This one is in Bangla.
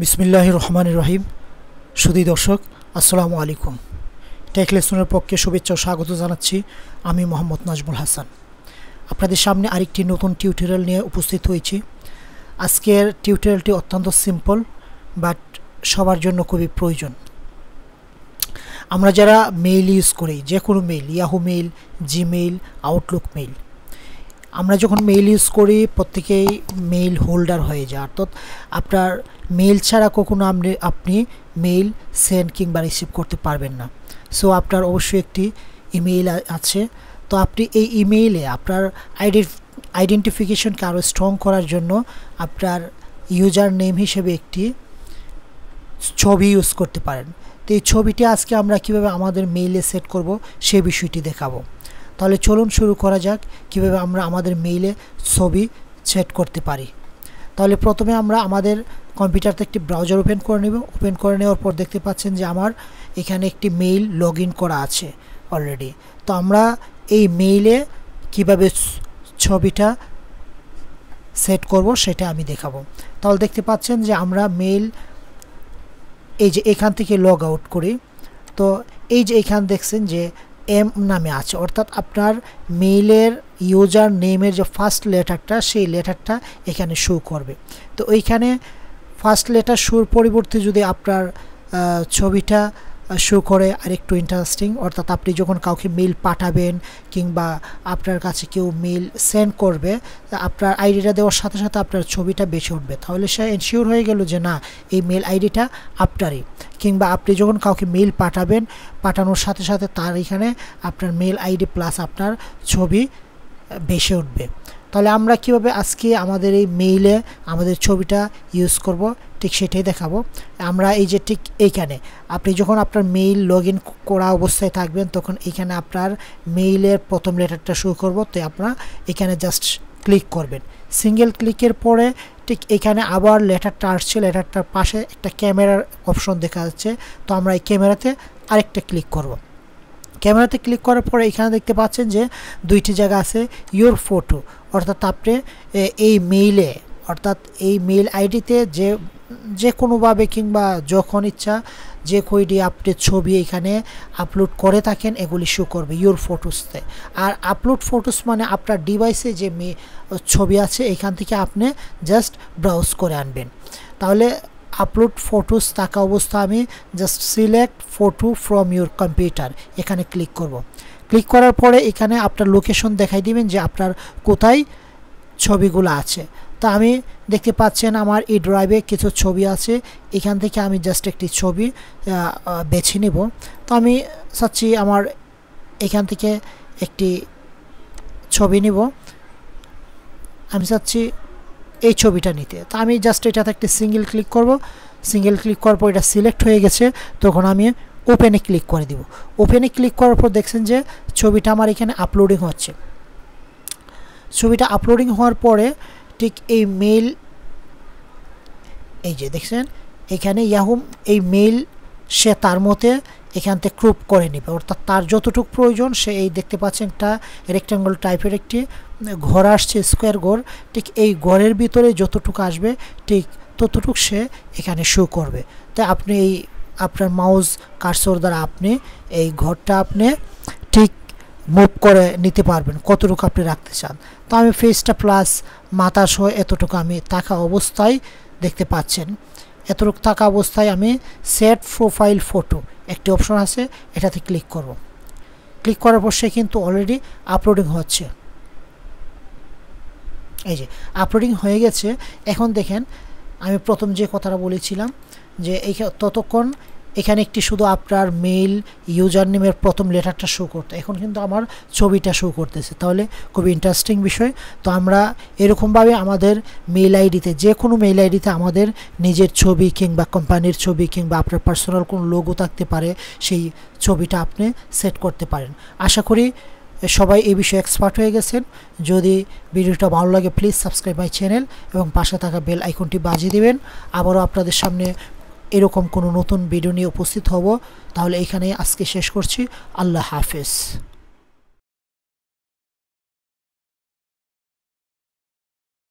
বিসমিল্লাহ রহমান রহিম। সুদী দর্শক, আসসালামু আলাইকুম। টেক লেসনের পক্ষে শুভেচ্ছা ও স্বাগত জানাচ্ছি আমি মোহাম্মদ নাজমুল হাসান। আপনাদের সামনে আরেকটি নতুন টিউটোরিয়াল নিয়ে উপস্থিত হয়েছি। আজকের টিউটোরিয়ালটি অত্যন্ত সিম্পল, বাট সবার জন্য খুবই প্রয়োজন। আমরা যারা মেইল ইউজ করি যে কোনো mail Yahoo mail Gmail Outlook mail আমরা যখন মেইল ইউজ করি, প্রত্যেকেই মেইল হোল্ডার হয়ে যায়। অর্থাৎ আপনার মেইল ছাড়া কখনো আপনি আপনি মেইল সেন্ড কিংবা রিসিভ করতে পারবেন না। সো আপনার অবশ্যই একটি ইমেইল আছে। তো আপনি এই ইমেইলে আপনার আইডি আইডেন্টিফিকেশনকে আরও স্ট্রং করার জন্য আপনার ইউজার নেম হিসেবে একটি ছবি ইউজ করতে পারেন। তো এই ছবিটি আজকে আমরা কীভাবে আমাদের মেইলে সেট করব সে বিষয়টি দেখাবো। তাহলে চলুন শুরু করা যাক কীভাবে আমরা আমাদের মেইলে ছবি সেট করতে পারি। তাহলে প্রথমে আমরা আমাদের কম্পিউটারতে একটি ব্রাউজার ওপেন করে নেব। ওপেন করে নেওয়ার পর দেখতে পাচ্ছেন যে আমার এখানে একটি মেইল লগ করা আছে অলরেডি তো আমরা এই মেইলে কীভাবে ছবিটা সেট করব সেটা আমি দেখাবো। তাহলে দেখতে পাচ্ছেন যে আমরা মেইল এই যে এখান থেকে লগ আউট করি। তো এই যে এখান দেখছেন যে এম নামে আছে। অর্থাৎ আপনার মেইলের ইউজার নেমের যে ফার্স্ট লেটারটা, সেই লেটারটা এখানে শো করবে। তো ওইখানে ফার্স্ট লেটার শোর পরিবর্তে যদি আপনার ছবিটা শো করে, আরেকটু ইন্টারেস্টিং অর্থাৎ আপনি যখন কাউকে মেল পাঠাবেন কিংবা আপনার কাছে কেউ মেল সেন্ড করবে আপনার আইডিটা দেওয়ার সাথে সাথে আপনার ছবিটা বেছে উঠবে। তাহলে সে এনশিওর হয়ে গেল যে না, এই মেল আইডিটা আপনারই। কিংবা আপনি যখন কাউকে মেল পাঠাবেন, পাঠানোর সাথে সাথে তার এখানে আপনার মেল আইডি প্লাস আপনার ছবি বেসে উঠবে। তাহলে আমরা কীভাবে আজকে আমাদের এই মেইলে আমাদের ছবিটা ইউজ করব? ঠিক সেটাই দেখাবো। আমরা এই যে ঠিক এইখানে, আপনি যখন আপনার মেইল লগ ইন করা অবস্থায় থাকবেন, তখন এখানে আপনার মেইলের প্রথম লেটারটা শুরু করব। তো আপনারা এখানে জাস্ট ক্লিক করবেন। সিঙ্গেল ক্লিকের পরে ঠিক এখানে আবার লেটারটা আসছে, লেটারটার পাশে একটা ক্যামেরার অপশন দেখা যাচ্ছে। তো আমরা এই ক্যামেরাতে আরেকটা ক্লিক করব। ক্যামেরাতে ক্লিক করার পরে এখানে দেখতে পাচ্ছেন যে দুইটি জায়গা আছে ইয়োর ফটো অর্থাৎ আপনি এই মেইলে অর্থাৎ এই মেইল আইডিতে যে যে কোনোভাবে কিংবা যখন ইচ্ছা যে কইডি আপনি ছবি এখানে আপলোড করে থাকেন, এগুলি শো করবে ইউর ফটোসতে আর আপলোড ফটোস মানে আপনার ডিভাইসে যে ছবি আছে, এখান থেকে আপনি জাস্ট ব্রাউজ করে আনবেন। তাহলে আপলোড ফটোস থাকা অবস্থা আমি just select photo from your computer এখানে ক্লিক করব। ক্লিক করার পরে এখানে আপনার লোকেশন দেখাই দিবেন যে আপনার কোথায় ছবিগুলো আছে। তো আমি দেখতে পাচ্ছেন আমার এই ড্রাইভে কিছু ছবি আছে, এখান থেকে আমি জাস্ট একটি ছবি বেছে নেব। তো আমি চাচ্ছি আমার এখান থেকে একটি ছবি নিব। আমি চাচ্ছি এই ছবিটা নিতে। তো আমি জাস্ট এটাতে একটা সিঙ্গেল ক্লিক করব। সিঙ্গেল ক্লিক করার পর এটা সিলেক্ট হয়ে গেছে। তখন আমি ওপেনে ক্লিক করে দিব। ওপেনে ক্লিক করার পর দেখছেন যে ছবিটা আমার এখানে আপলোডিং হচ্ছে। ছবিটা আপলোডিং হওয়ার পরে ঠিক এই মেইল এই যে দেখছেন, এখানে ইয়াহুম এই মেইল সে তার মতে এখান থেকে ক্রুপ করে নেবে। অর্থাৎ তার যতটুকু প্রয়োজন, সে এই দেখতে পাচ্ছেন একটা রেক্ট্যাঙ্গল টাইপের একটি ঘর আসছে স্কোয়ার ঘর। ঠিক এই ঘরের ভিতরে যতটুকু আসবে, ঠিক ততটুকু সে এখানে শো করবে। তাই আপনি এই আপনার মাউস কারসর দ্বারা আপনি এই ঘরটা আপনি ঠিক মুভ করে নিতে পারবেন, কতটুকু আপনি রাখতে চান। তো আমি ফেসটা প্লাস মাথা সহ এতটুকু আমি থাকা অবস্থায় দেখতে পাচ্ছেন। এতটুকু থাকা অবস্থায় আমি সেট প্রোফাইল ফটো একটি অপশন আছে, এটাতে ক্লিক করব। ক্লিক করার পর সে কিন্তু অলরেডি আপলোডিং হচ্ছে। এই যে আপলোডিং হয়ে গেছে। এখন দেখেন, আমি প্রথম যে কথাটা বলেছিলাম, যে এই ততক্ষণ এখানে একটি শুধু আপনার মেইল ইউজার নেমের প্রথম লেটারটা শো করতো। এখন কিন্তু আমার ছবিটা শো করতেছে। তাহলে খুবই ইন্টারেস্টিং বিষয়। তো আমরা এরকমভাবে আমাদের মেইল আইডিতে যে কোনো মেইল আইডিতে আমাদের নিজের ছবি কিংবা কোম্পানির ছবি কিংবা আপনার পার্সোনাল কোনো লোগো থাকতে পারে, সেই ছবিটা আপনি সেট করতে পারেন। আশা করি সবাই এই বিষয়ে এক্সপার্ট হয়ে গেছেন। যদি ভিডিওটা ভালো লাগে প্লিজ সাবস্ক্রাইব মাই চ্যানেল এবং পাশে থাকা বেল আইকনটি বাজিয়ে দেবেন। আবারও আপনাদের সামনে এরকম কোনো নতুন ভিডিও নিয়ে উপস্থিত হব তাহলে এখানে আজকে শেষ করছি। আল্লাহ হাফেজ।